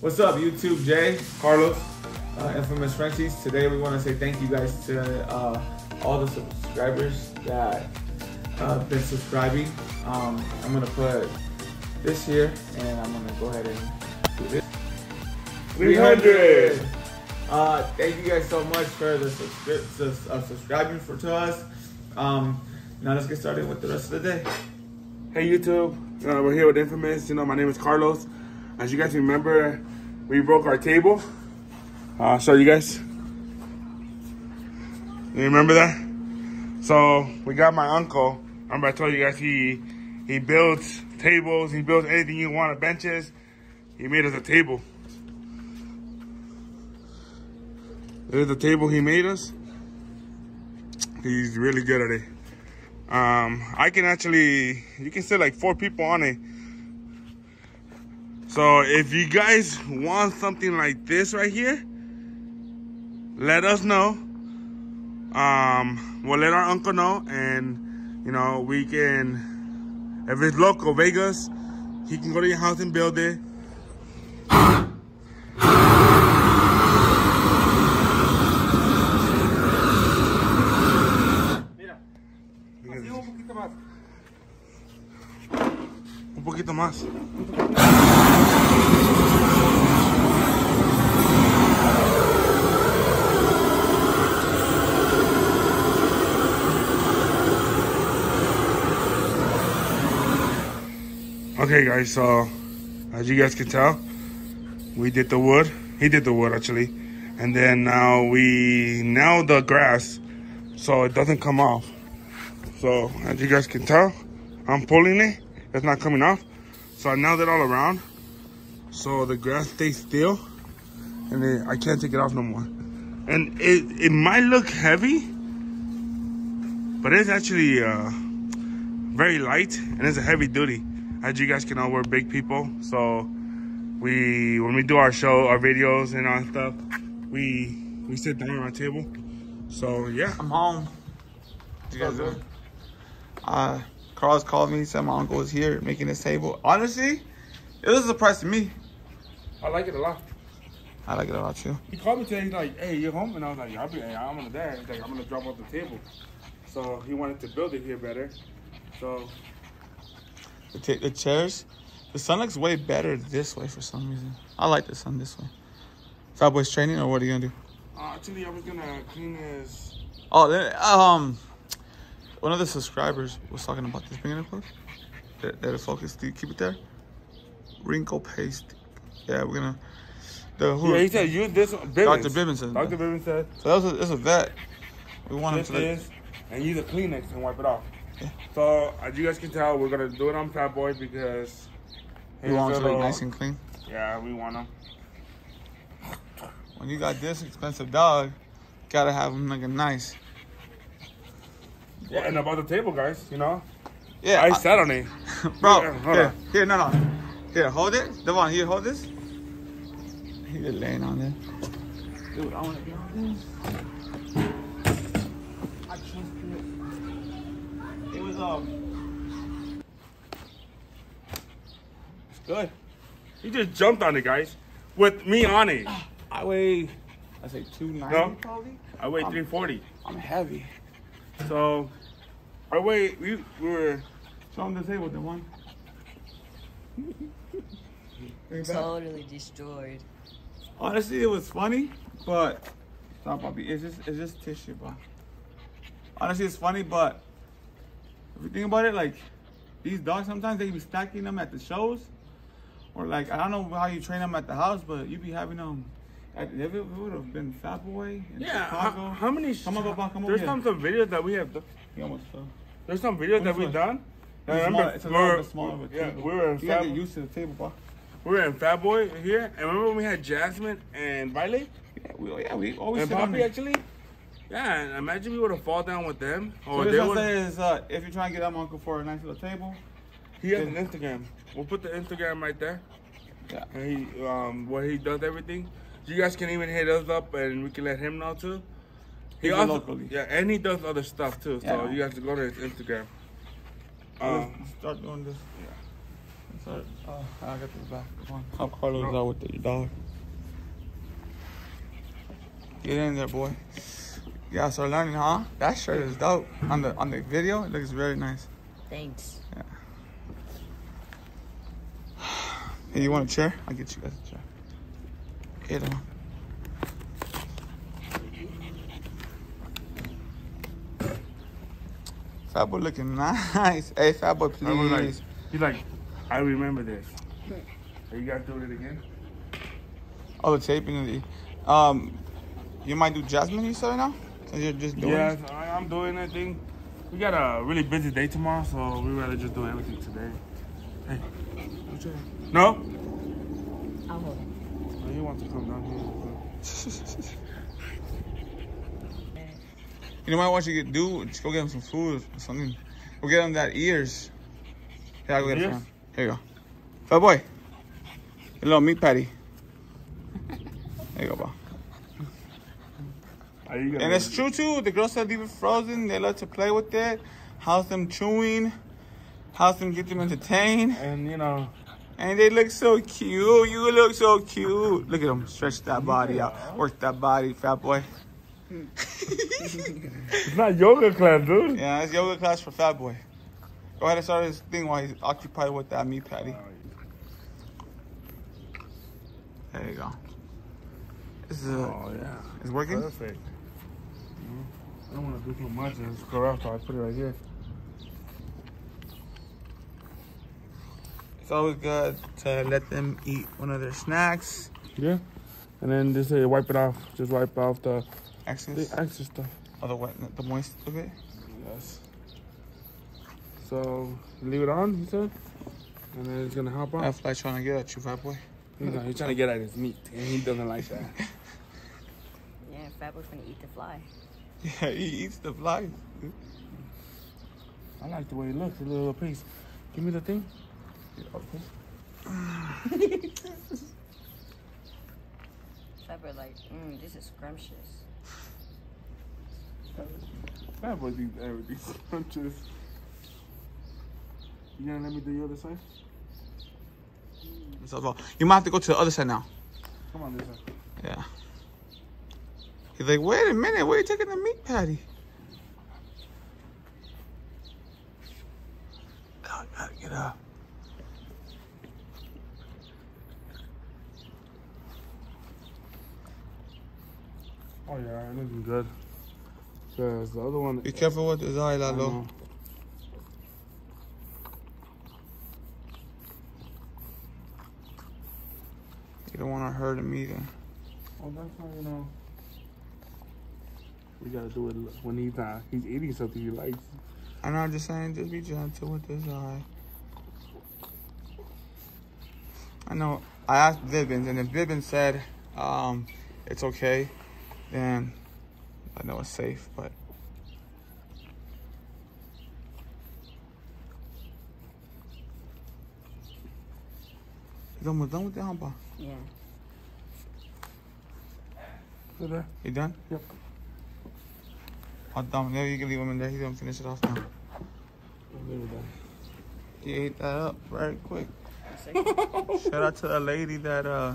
What's up, YouTube? Jay, Carlos, uh, Infamous Frenchies. Today we want to say thank you guys to uh, all the subscribers that uh, been subscribing. Um, I'm gonna put this here, and I'm gonna go ahead and do this. 300. Uh, thank you guys so much for the subscri- uh, subscribing for to us. Um, now let's get started with the rest of the day. Hey YouTube, uh, we're here with Infamous. You know, my name is Carlos. As you guys remember, we broke our table. Uh, show you guys. You remember that? So we got my uncle. Remember I told you guys he he builds tables, he builds anything you want, benches. He made us a table. There's the table he made us. He's really good at it. Um, I can actually, you can sit like four people on it. So if you guys want something like this right here, let us know. Um, we'll let our uncle know and, you know, we can, if it's local, Vegas, he can go to your house and build it. Un poquito más. Okay guys, so as you guys can tell, we did the wood. He did the wood actually. And then now we nailed the grass so it doesn't come off. So as you guys can tell, I'm pulling it. It's not coming off. So I nailed it all around. So the grass stays still and I can't take it off no more. And it, it might look heavy, but it's actually uh, very light and it's a heavy duty. As you guys can know, we're big people. So we, when we do our show, our videos and all that stuff, we, we sit down on our table. So yeah. I'm home. You guys doing? Uh, Carlos called me, said my uncle was here making this table. Honestly, it was a surprise to me. I like it a lot. I like it a lot too. He called me today. He's like, "Hey, you home?" And I was like, "I'll be. I'm gonna there." He's like, "I'm gonna drop off the table." So he wanted to build it here better. So The, ta- the chairs, the sun looks way better this way for some reason. I like the sun this way. Fat Boy's training, or what are you gonna do? uh, actually, I was gonna clean his. Oh, um, one of the subscribers was talking about this. Up close. There, there, focus. Do you keep it there? Wrinkle paste. Yeah, we're gonna. The who? Yeah, he said use this. one. Dr. Bivens. Bivens said Dr. that. Bivens said So that was a, that's a vet. We want him this to. Like, and use a Kleenex and wipe it off. So as you guys can tell, we're gonna do it on Fat Boy because. we want to look nice and clean. Yeah, we want him. When you got this expensive dog, gotta have him looking nice. Yeah, and about the table, guys, you know, Yeah, I I- sat on it. Bro, Yeah, hold here, on. here, no, no. Here, hold it. Devon, here, hold this. He just laying on there. Dude, I want to be on this. I trust it. It was, um, Good. He just jumped on it, guys, with me on it. I weigh, I say 290 No. probably. I weigh 340. I'm heavy. So, I weigh, we, we were, Show him the table, Devon. Totally destroyed. Honestly, it was funny, but stop, Bobby. It's just it's just tissue, bro. Honestly, it's funny, but if you think about it, like these dogs, sometimes they be stacking them at the shows, or like I don't know how you train them at the house, but you be having them. At, if it would have been Fat Boy in yeah, Chicago, how, how many, Come go come there's some, some videos that we have, done- he almost fell. there's some videos that we've done. It's, I small, remember it's a we little were- bit smaller Yeah, we were in You Fat, get used to the table, bro. we were in Fat Boy here, and remember when we had Jasmine and Violet Yeah, we, yeah, we always and Poppy actually? Yeah, and imagine we would have fall down with them. So Or what they I'm would. is, uh, if you're trying to get that uncle for a nice little table, He has an Instagram. We'll put the Instagram right there. Yeah. And he, um, where he does everything. You guys can even hit us up, and we can let him know too. He He's also, locally. yeah, and he does other stuff too. So Yeah. you guys can go to his Instagram. Let's Um, start doing this. Sorry. Oh, I'll get this back. Come on. Help Carlos out with the dog. Get in there, boy. Yeah, so learning, huh? That shirt is dope. On the on the video, it looks very nice. Thanks. Hey, you want a chair? I'll get you guys a chair. Get on. Fat boy looking nice. Hey, fat boy, I was like, please. he's like, I remember this. Are you guys doing it again? Oh, the taping of the. Um, you might do Jasmine, you said now? So you're just doing Yes, it? I, I'm doing it. Thing. We got a really busy day tomorrow, so we rather just do everything today. Hey, what's your- no? I'll hold it. Oh, he wants to come down here. You know what I want you to do? Just go get him some food or something. Go get him that ears. Yeah, I'll go get it for Ears? him. Here you go. Fat boy. Your little meat patty. There you go, bro. Are you gonna- And it's true too. The girls that leave it frozen, they love to play with it, house them chewing, house them get them entertained, And you know, and they look so cute. You look so cute. Look at them stretch that body out, work that body, fat boy. it's not yoga class, dude. Yeah, it's yoga class for fat boy. Go ahead and start his thing while he's occupied with that meat patty. There you go. This is a, Oh yeah, it's working. perfect. I don't want to do too much it's corrupt, so I put it right here. It's always good to let them eat one of their snacks. Yeah. And then just say wipe it off. Just wipe off the, the Excess. stuff. Or the wet, the moist of it. Yes. So leave it on, he said, and then it's gonna help That out. fly trying to get at you, fat boy. He's, not, he's trying to get at his meat, and he doesn't like that. Yeah, Fat Boy's gonna eat the fly. Yeah, he eats the fly. I like the way it looks, a little piece. Give me the thing. Fat Boy like, mmm, this is scrumptious. That boy eats everything. Scrumptious. You gonna let me do the other side? So, you might have to go to the other side now. Come on, this side. Yeah. He's like, wait a minute, where you taking the meat patty? Oh, gotta get up. Oh yeah, looking good. Cause the other one. Be careful with his eye, I Lalo. You don't want to hurt him either. Oh, that's how you know. We gotta do it when he's not. He's eating something he likes. I know, I'm just saying, just be gentle with his eye. I know, I asked Vivian, and if Vivian said um, it's okay, then I know it's safe, but. He's almost done with the humpa. Yeah. Sit there. You done? Yep. Oh, dumb. Maybe you can leave him in there. He's gonna finish it off now. I'll leave it there. He ate that up very quick. Shout out to the lady that, uh,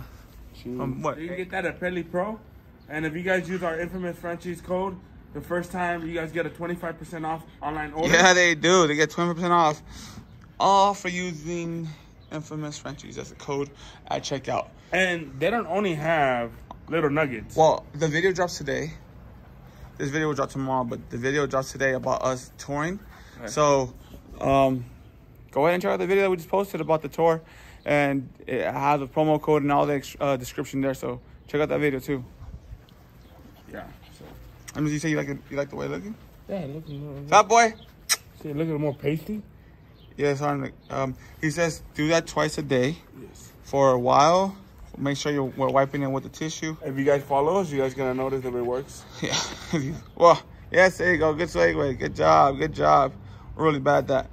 From what? You get that at Pedley Pro. And if you guys use our infamous Frenchies code, the first time you guys get a 25% off online order. yeah, they do. They get 20% off. All for using infamous Frenchies as a code at checkout. And they don't only have little nuggets. Well, the video drops today. This video will drop tomorrow, but the video drops today about us touring. So, um, go ahead and check out the video that we just posted about the tour, and it has a promo code and all the uh, description there. So check out that video too. Yeah. So. I mean, you say you like it, you like the way it's looking? Yeah, look, look, Fat boy. see, look at it more pasty. Yeah, it's on. Um, he says do that twice a day Yes. for a while. Make sure you're we're wiping it with the tissue. If you guys follow us, you guys gonna notice that it works. Yeah. well, yes, there you go. Good segue. Good job. Good job. Really bad at that.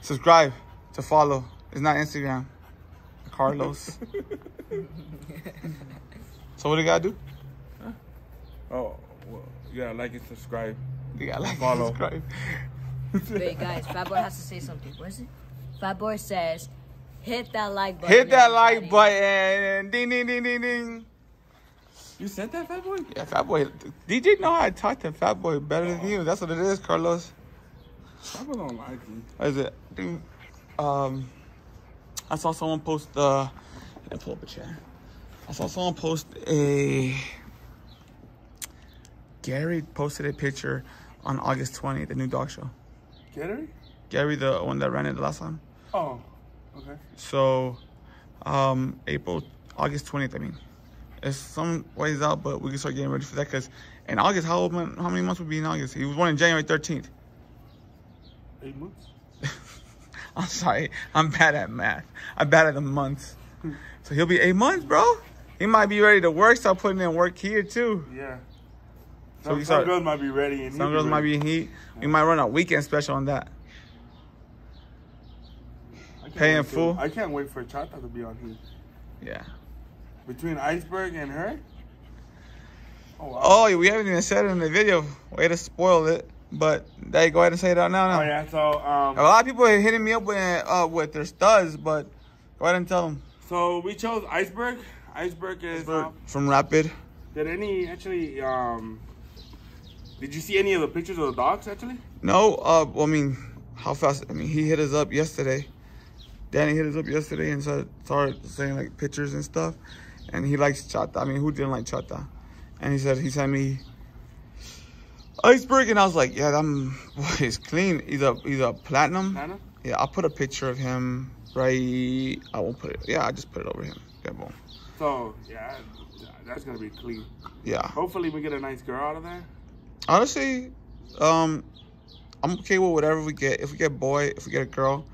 Subscribe to follow. It's not Instagram. Carlos. so what do you gotta do? Oh, well, yeah, like and subscribe. You gotta like Follow. subscribe. Wait, guys, Fat Boy has to say something. What is it? Fat Boy says Hit that like button. Hit that like everybody. button. Ding, ding, ding, ding, ding. You sent that fat boy? Yeah, Fat Boy. DJ know how to talk to Fat Boy better than you. That's what it is, Carlos. Fat boy don't like me. What is it? Dude, um, I saw someone post, uh, let me pull up a chair. I saw someone post a, Gary posted a picture on August 20th, the new dog show. Gary? Gary, the one that ran it the last time. Oh, okay. So, um, April, August 20th, I mean. It's some ways out, but we can start getting ready for that because in August, how, old, how many months would be in August? He was born in January 13th. Eight months? I'm sorry, I'm bad at math. I'm bad at the months. So he'll be eight months, bro. He might be ready to work, start putting in work here too. Yeah. So Some, we some girls might be ready. And Some girls might be in heat. We might run a weekend special on that. Paying full. I can't wait for Chata to be on heat. Yeah. Between Iceberg and her? Oh, wow. Oh, we haven't even said it in the video. Way to spoil it. But they go ahead and say it out now. now. Oh, yeah, so, um, A lot of people are hitting me up with uh, with their studs, but go ahead and tell them. so we chose Iceberg. Iceberg is, um, From Rapid. did any, actually, um, did you see any of the pictures of the dogs, actually? No, uh, well, I mean, how fast? I mean, he hit us up yesterday. Danny hit us up yesterday and started, started saying like pictures and stuff. And he likes chata. I mean, who didn't like chata? And he said he sent me iceberg, and I was like, yeah, that boy is clean. He's a he's a platinum. Nana? Yeah, I'll put a picture of him right. I won't put it. Yeah, I just put it over him. Yeah, boom. So, yeah, that's going to be clean. Yeah. Hopefully we get a nice girl out of there. Honestly, um, I'm okay with whatever we get. If we get boy, if we get a girl,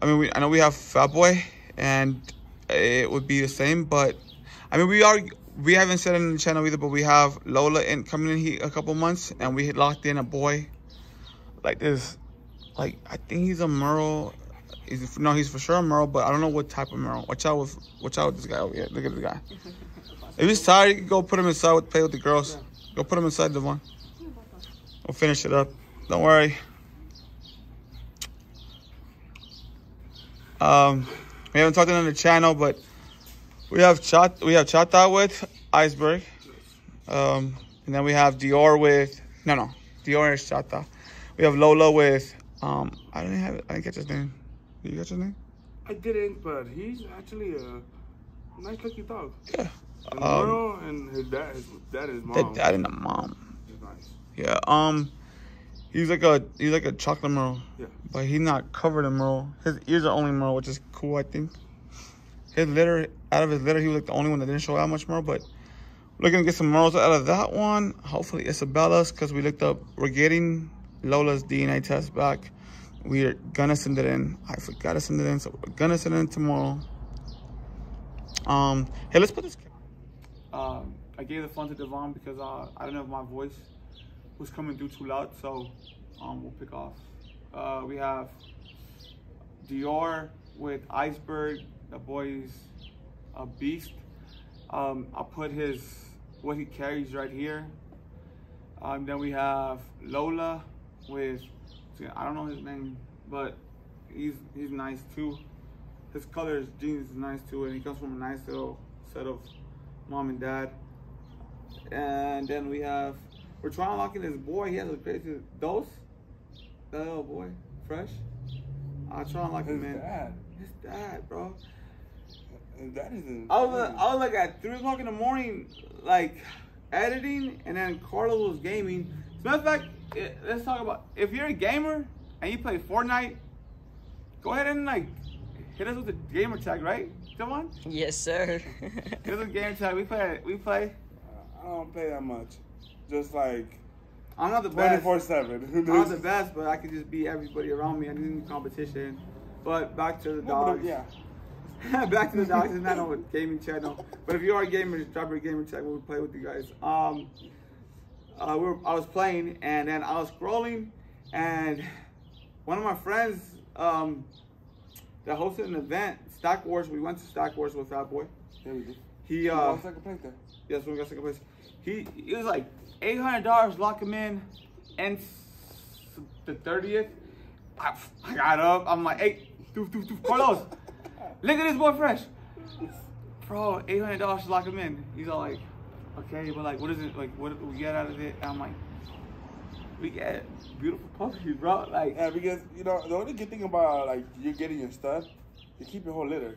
I mean, we, I know we have fat boy, and it would be the same. But I mean, we are we haven't said it in the channel either, but we have Lola in coming in here a couple months, and we had locked in a boy like this. Like I think he's a Merle. He's no, he's for sure a Merle, but I don't know what type of Merle. Watch out with watch out with this guy over here. Look at this guy. If he's tired, you can go put him inside with play with the girls. Go put them inside the one. We'll finish it up. Don't worry. Um, we haven't talked on the channel, but we have chat. We have Chata with Iceberg, um, and then we have Dior with no, no, Dior is Chata. We have Lola with um, I didn't have I didn't catch his name. Did you catch his name? I didn't, but he's actually a nice looking dog. Yeah. And Um, and his dad, his dad is the mom. dad and the mom. nice. Yeah. Um, he's like a he's like a chocolate merle. Yeah. But he's not covered in merle. His ears are only merle, which is cool, I think. His litter, out of his litter, he was like the only one that didn't show out much merle. But we're looking to get some merles out of that one. Hopefully Isabella's, because we looked up. We're getting Lola's DNA test back. We're gonna send it in. I forgot to send it in, so we're gonna send it in tomorrow. Um, hey, let's put this. Um, I gave the phone to Devon because uh, I don't know if my voice was coming through too loud, so um, we'll pick off. Uh, we have Dior with Iceberg. The boy's a beast. Um, I'll put his what he carries right here. Um, then we have Lola with I don't know his name, but he's he's nice too. His color, his genes is nice too, and he comes from a nice little set of mom and dad. And then we have we're trying to lock in this boy. He has a crazy dose. That little boy, fresh. I try to lock His him in. dad. His dad, bro. Dad is in. I was I was like at three o'clock in the morning, like editing, and then Carlos was gaming. As a matter of fact, eh, let's talk about if you're a gamer and you play Fortnite, go ahead and like hit us with the gamer tag, right? Come on, Yes, sir. hit us with the gamer tag. We play. We play. I don't play that much. Just like I'm not the best. 24 7. I'm not the best, but I can just beat everybody around me. I need competition. But back to the dogs. Yeah. Back to the dogs. It's not on a gaming channel. But if you are a gamer, just drop your gaming tag. We'll play with you guys. Um, uh, we were, I was playing, and then I was scrolling, and one of my friends um, that hosted an event, Stack Wars. We went to Stack Wars with that boy. Here we go. He uh, oh, second place there. Yes, we got second place. He it was like eight hundred dollars lock him in, and the thirtieth, I, I got up. I'm like, hey, doof, doof, doof, Carlos, Look at this boy fresh. Bro, eight hundred dollars lock him in. He's all like, okay, but like, what is it? Like, what do we get out of it? And I'm like, we get beautiful puppies, bro. Like, Yeah, because you know the only good thing about like you getting your stud, you keep your whole litter.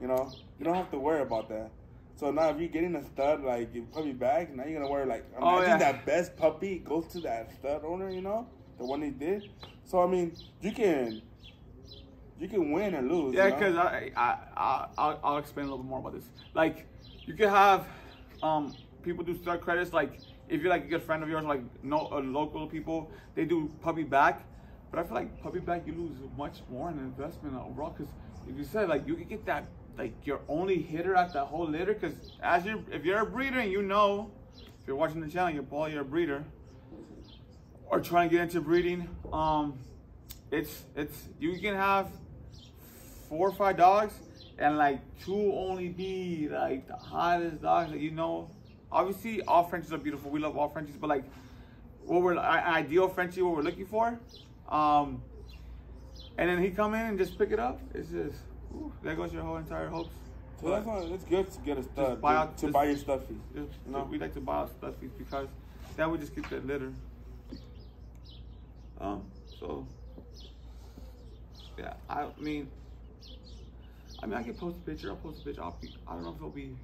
You know, you don't have to worry about that. So now if you're getting a stud like your puppy back, now you're gonna worry like Oh, imagine yeah. that best puppy goes to that stud owner. You know, the one he did. So I mean, you can you can win and lose. Yeah, you know? because I, I, I, I'll, I'll explain a little bit more about this. Like, you could have um, people do stud credits. Like, if you're like a good friend of yours, like no uh, local people, they do puppy back. But I feel like puppy back, you lose much more in investment overall. Because if you said like you could get that like your only hitter at that whole litter. Because as you, if you're a breeder and you know, if you're watching the channel, you're probably you're a breeder or trying to get into breeding. Um, it's it's you can have four or five dogs and like two only be like the hottest dogs that you know. Obviously, all Frenchies are beautiful. We love all Frenchies, but like what we're ideal Frenchie, what we're looking for. Um, and then he come in and just pick it up. It's just ooh, there goes your whole entire hopes. So that's why it's good to get a stud buy to, out- to just- buy your stud fee. Just, No. We like to buy out stuffies because that would just keep that litter. Um, so yeah, I mean, I mean, I can post a picture. I'll post a picture. I'll be, I don't know if it'll be,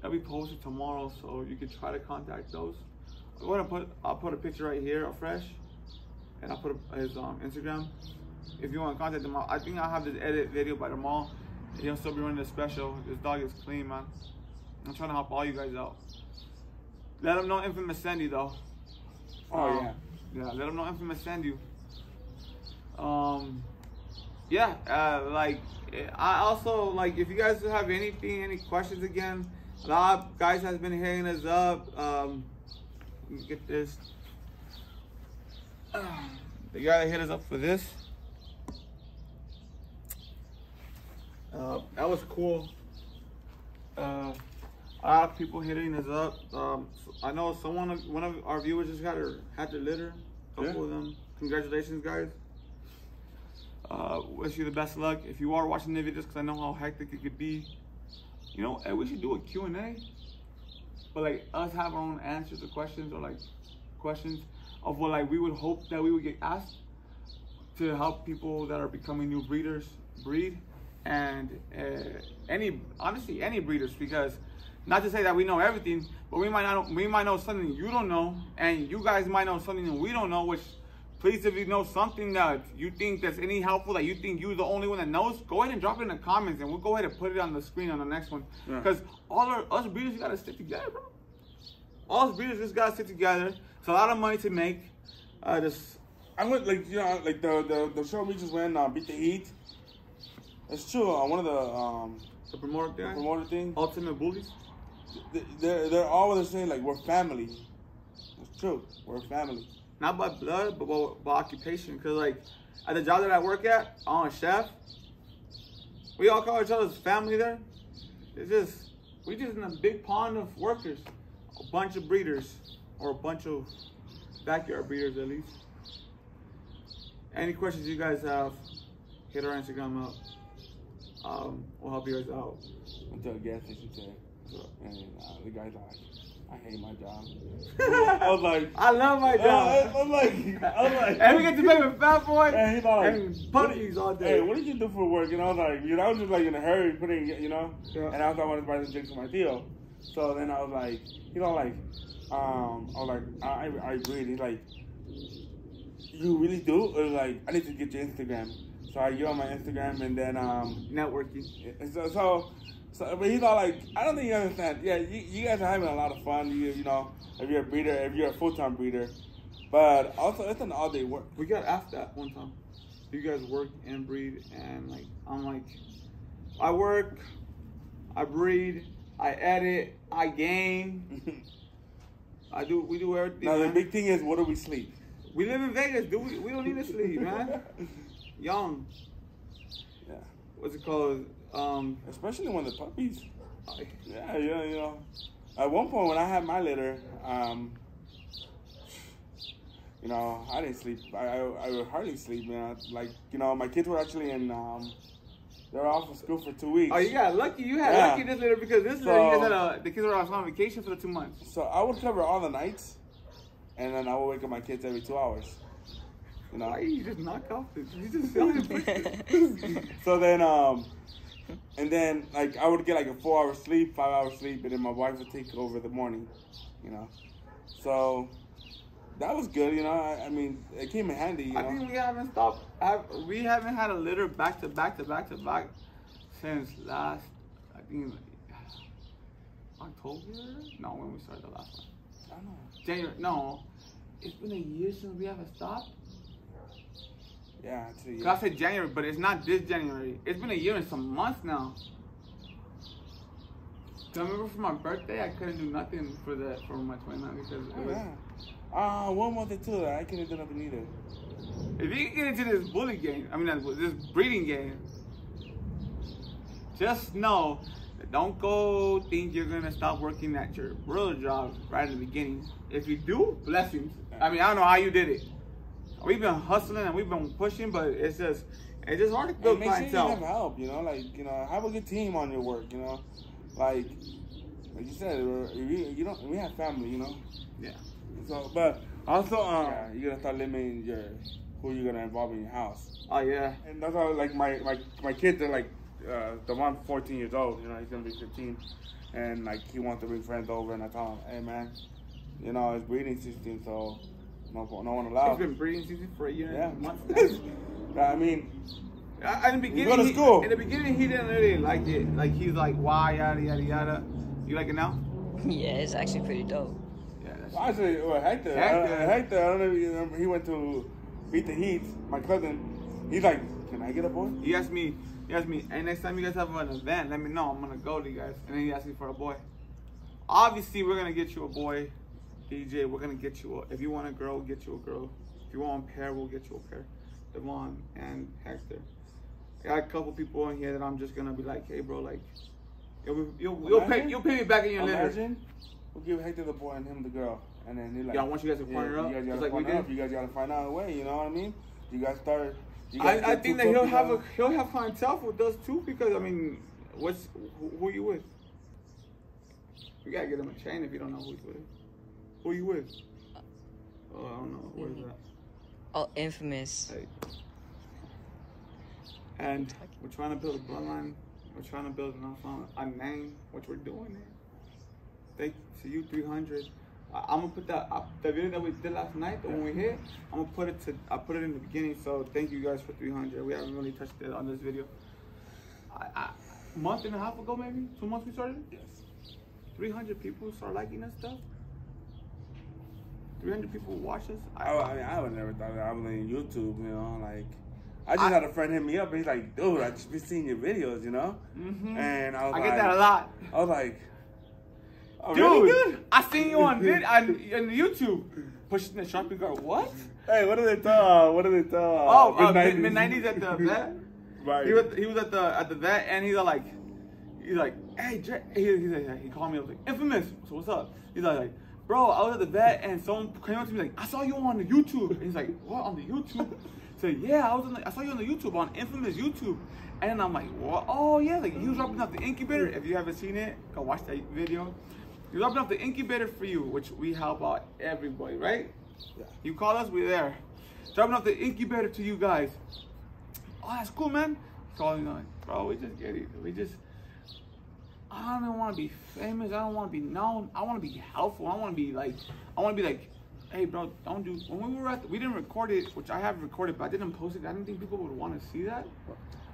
it'll be posted tomorrow, so you can try to contact those. I'm gonna put, I'll put a picture right here Fresh, and I'll put his um, Instagram. If you want to contact him, I think I'll have this edit video by tomorrow. And he'll still be running a special. This dog is clean, man. I'm trying to help all you guys out. Let them know Infamous Sandy though. Oh Um, yeah. Yeah, let them know Infamous send you. Um, yeah, uh, like I also like if you guys have anything, any questions again, a lot of guys has been hitting us up. Um, let me get this. The guy that hit us up for this. Uh, that was cool. Uh, a lot of people hitting us up. Um, I know someone, one of our viewers just got her had their litter. A couple Yeah. of them. Congratulations, guys. Uh, wish you the best luck. If you are watching the videos, because I know how hectic it could be, you know, we should do a Q and A. But like us have our own answers to questions or like questions of what like we would hope that we would get asked to help people that are becoming new breeders breed and uh, any honestly any breeders because not to say that we know everything but we might not we might know something you don't know and you guys might know something that we don't know which please if you know something that you think that's any helpful that you think you're the only one that knows go ahead and drop it in the comments and we'll go ahead and put it on the screen on the next one Yeah. because all our us breeders you gotta stick together bro all us breeders just gotta stick together it's a lot of money to make uh just I went like you know like the the, the show we just went uh, beat the heat. It's true. Uh, one of the um the promoter the promoter thing. ultimate bullies They're they're always saying like we're family. It's true. We're family. not by blood, but by, by occupation. Cause like at the job that I work at, I'm a chef. We all call each other's family there. It's just we just in a big pond of workers, a bunch of breeders or a bunch of backyard breeders at least. Any questions you guys have, hit our Instagram up. Um, we'll help you guys out. Went to a gas station today, and uh, the guy's like, "I hate my job." I was like, I love my job. I'm like, I'm like, and we get to play with Fat Boy And he's like, and puppies all day. Hey, what did you do for work? And I was like, you know, I was just like in a hurry, putting, you know, Yeah. and I was like, I wanted to buy some drinks for my Theo. So then I was like, you know, like, um, I was like, I, I, I agree. He's like, you really do? Or like, I need to get your Instagram. So I give on my Instagram, and then um, Networking. so, so, so, but he's all like, I don't think you understand. Yeah, you, you guys are having a lot of fun. You, you know, if you're a breeder, if you're a full time breeder, but also it's an all day work. We got asked that one time. You guys work and breed, and like I'm like, I work, I breed, I edit, I game, I do. We do everything. now the man. big thing is, what do we sleep? we live in Vegas, dude. We, we don't need to sleep, man. Young. Yeah. What's it called? Um. Especially when the puppies. Yeah, yeah, you know. At one point when I had my litter, um, you know, I didn't sleep. I, I, I would hardly sleep, man. Like, you know, my kids were actually in, um, They're off of school for two weeks. Oh, you got lucky. You had Yeah. lucky this litter because this litter, you So- guys had a, the kids were off on vacation for the two months. So I would cover all the nights, and then I would wake up my kids every two hours. You know. You just knock off this? You just selling pictures. So then, um, and then like I would get like a four hour sleep, five hour sleep, and then my wife would take over the morning. You know. So that was good. You know. I, I mean, it came in handy. You I know. think we haven't stopped. Have, we haven't had a litter back to back to back to back since last. I think October. No, when we started the last one. I don't know. January. No, it's been a year since we haven't stopped. Yeah, actually. 'Cause I said January, but it's not this January. It's been a year and some months now. I remember for my birthday, I couldn't do nothing for that for my 29 because it Oh, was. yeah. Uh, one month or two, I couldn't do nothing either. If you can get into this bully game, I mean this breeding game, just know that don't go think you're gonna stop working at your real job right in the beginning. If you do, blessings. I mean I don't know how you did it. We've been hustling and we've been pushing, but it's just it's just hard to build make sure you have help, you know, like, you know, have a good team on your work, you know. Like, like you said, we're- you don't, we have family, you know. Yeah. So, but also, uh, you gotta start limiting your, who you're gonna involve in your house. Oh yeah. And that's how, like, my, my, my kids are like, uh, the one 14 years old, you know, he's gonna be 15. And, like, he wants to bring friends over, and I tell him, hey, man, you know, it's breeding season, so no, no one allowed. It's been breeding season for a year Yeah. and months. I mean, I- In the beginning, go to he- in the beginning, he didn't really like it. Like he's like, why yada yada yada. You like it now? yeah, it's actually pretty dope. Yeah. That's Actually, well, Hector, Hector. Uh, Hector, I don't know if you remember, he went to beat the Heat. My cousin, he's like, can I get a boy? He asked me, he asked me, hey, next time you guys have an event, let me know. I'm gonna go to you guys. And then he asked me for a boy. Obviously, we're gonna get you a boy, DJ. We're gonna get you a. If you want a girl, we'll get you a girl. If you want a pair, we'll get you a pair. Devon and Hector. I got a couple people in here that I'm just gonna be like, hey, bro, like, you'll you'll, you'll pay you'll pay me back in your litter. Imagine, we'll give Hector the boy and him the girl. And then they're like, Yeah, I want you guys to partner up, You guys gotta like partner up. You guys gotta find out a way, you know what I mean? You guys start. You guys I, I think that he'll have a he'll have clientele with us too because I mean, what's who, who you with? You gotta get him a chain if you don't know who he's with. Who you with? Oh, I don't know. Where is that? Oh, infamous. Hey. And we're trying to build a bloodline. We're trying to build an ensemble, a name, which we're doing it. Thank you to you, 300. I, I'm gonna put that uh, the video that we did last night, the one we hit. I'm gonna put it to I put it in the beginning. So thank you guys for 300. We haven't really touched it on this video. I, I, a month and a half ago, maybe two months we started. Yes. 300 people start liking us stuff. 300 people watch us. I, I mean, I would never thought that I was on YouTube, you know, like. I just I- had a friend hit me up and he's like, dude, I just been seeing your videos, you know? Mhm. And I was I like, "I get that a lot. I was like, oh, Dude, really good? I seen you on vid on, on YouTube pushing the shopping cart. What? Hey, what do they tell? What do they tell? Oh, uh, mid nineties at the vet. right. He was he was at the at the vet and he's like, he's like, hey, Dre, he, he's like, he called me. I was like, infamous. So what's up? He's like, bro, I was at the vet and someone came up to me like, I saw you on the YouTube. And he's like, what on the YouTube? So yeah, I was on the, I saw you on the YouTube on infamous YouTube. And I'm like, what? Oh yeah, like he was dropping off the incubator. If you haven't seen it, go watch that video. He was dropping off the incubator for you, which we help out everybody, right? Yeah. You call us, we're there. Dropping off the incubator to you guys. Oh, that's cool, man. Calling on, bro. We just get it. We just. I don't even want to be famous. I don't want to be known. I want to be helpful. I want to be like. I want to be like, hey, bro, don't do. When we were at, the, we didn't record it, which I have recorded, but I didn't post it. I didn't think people would want to see that.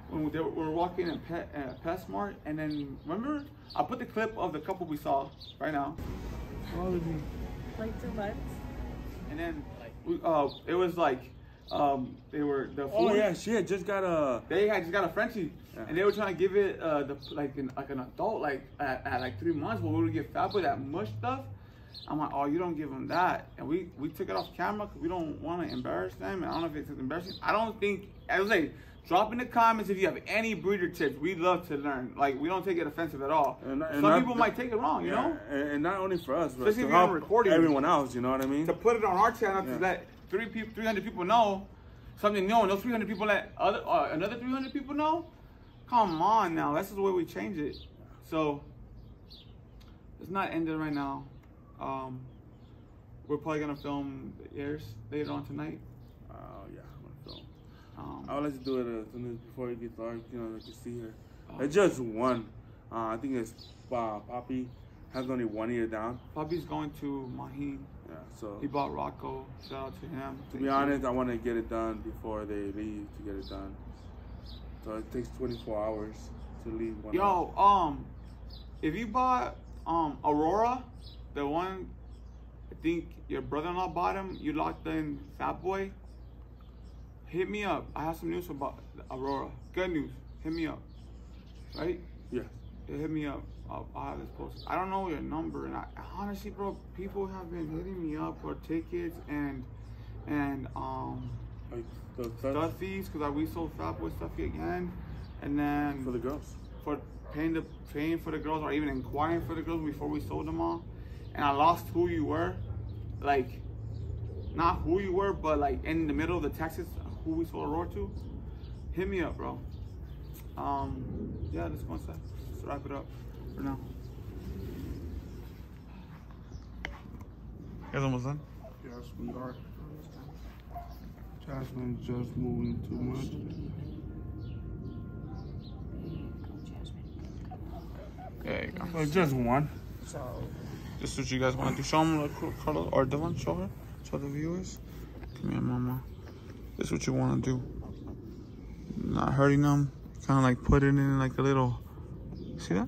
When we, they were, we were walking in Pet uh, PetSmart, and then remember, I put the clip of the couple we saw right now. Like two months. And then we, uh, it was like, um, they were the Oh, yeah, she had just got a. They had just got a Frenchie, Yeah. and they were trying to give it uh, the like an like an adult like at, at like three months, but we would get fat with that mush stuff. I'm like, oh, you don't give them that, and we we took it off camera because we don't want to embarrass them. And I don't know if it's embarrassing. I don't think. I was like, drop in the comments if you have any breeder tips. We'd love to learn. Like, we don't take it offensive at all. And and Some not- people might take it wrong, you know. and, and not only for us, but Especially to help recording. everyone else, you know what I mean? to put it on our channel Yeah. to let three people, 300 people know something new, and those 300 people let other uh, another 300 people know. Come on now. This is the way we change it. So it's not ended right now. Um, we're probably gonna film the airs later on tonight. Oh yeah, I'm gonna film. Um, I would like to do it as soon as before it gets dark. You know, like you see here. Oh. It's just one. Uh, I think it's uh, Poppy has only one ear down. Bobby's going to Maheen. Yeah, so He bought Rocco. Shout out to him. to be honest, I want to get it done before they leave to get it done. So it takes 24 hours to leave one. Yo, um, if you bought um Aurora, the one I think your brother-in-law bought him, you locked in Fat Boy. Hit me up. I have some news about Aurora. Good news. Hit me up. Right? Yeah, hit me up. I'll, I'll this. I don't know your number, and I honestly, bro, people have been hitting me up for tickets and and um Like the stuff stuffies because we sold Fat Boy stuffy again, and then for the girls. for paying the paying for the girls or even inquiring for the girls before we sold them all, and I lost who you were, like not who you were, but like in the middle of the Texas who we sold Aurora to. Hit me up, bro. Um, yeah, let's go inside. Let's wrap it up for now. You guys almost done? Yes, we are. Jasmine's just moving too much. There you go. So just one. So, This is what you guys want to do. Show them, Carlos, or Dylan, show her. Show the viewers. Come here, mama. This is what you want to do. Not hurting them. Kind of like put it in like a little. See that?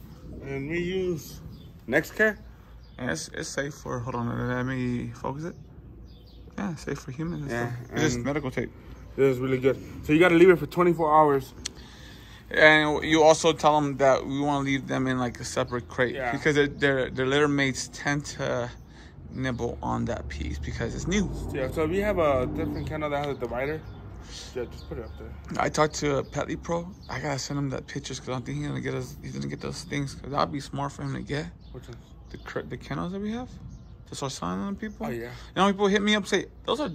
And we use Nexcare. And it's, it's safe for. Hold on, let me focus it. Yeah, safe for humans. and Yeah, stuff. It's just medical tape. This is really good. So you got to leave it for 24 hours. And you also tell them that we want to leave them in like a separate crate Yeah. because their their their litter mates tend to nibble on that piece because it's new. Yeah. So we have a different kennel that has a divider, yeah, just put it up there. I talked to Petly Pro. I gotta send him that pictures because I think he's gonna get us. He's gonna get those things because that'd be smart for him to get Which ones? the the kennels that we have to start selling them to people. Oh yeah. You know, people hit me up say those are.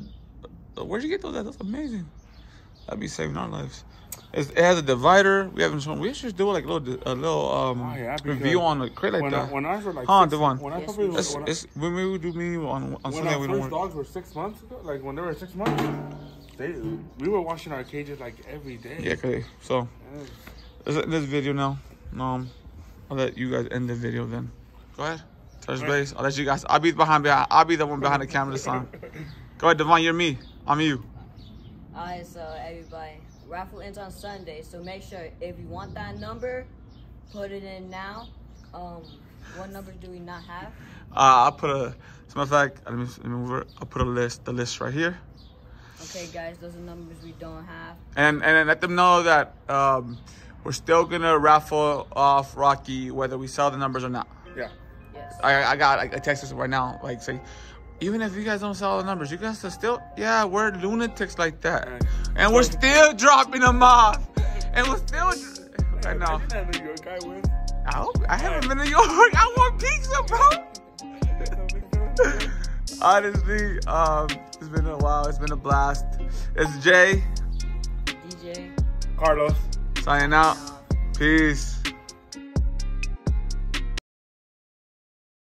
Where'd you get those? At? That's amazing. That'd be saving our lives. It's, it has a divider. We haven't shown. We should just do like a little a little um Oh, yeah, review because on a crate like when, that. I, when ours were like Huh, six, Devon? when, I Yes, probably we was, it's, when, I- it's when we would do me on on when something our we first don't. dogs were six months ago, like when they were six months, they we were washing our cages like every day. Yeah, okay. So Yeah. this, this video now. Um, I'll let you guys end the video then. Go ahead. Touch base. I'll let you guys. I'll be behind. behind I'll be the one behind the camera this time. Go ahead, Devon. You're me. I'm you. alright, so everybody, raffle ends on Sunday. So make sure if you want that number, put it in now. Um, what number do we not have? Uh, I'll put a. As a matter of fact, let me, let me move it. I'll put a list. The list right here. Okay, guys, those are numbers we don't have. And and then let them know that um, we're still gonna raffle off Rocky whether we sell the numbers or not. Yeah. Yes. I I got I text this right now like say. Even if you guys don't sell the numbers, you guys are still, yeah, we're lunatics like that. Right. And we're still dropping them off. And we're still, right now. Imagine that New York guy wins. I, hope, I haven't been to New York. I want pizza, bro. Honestly, um, it's been a while. It's been a blast. It's Jay DJ. Carlos. signing out. Peace.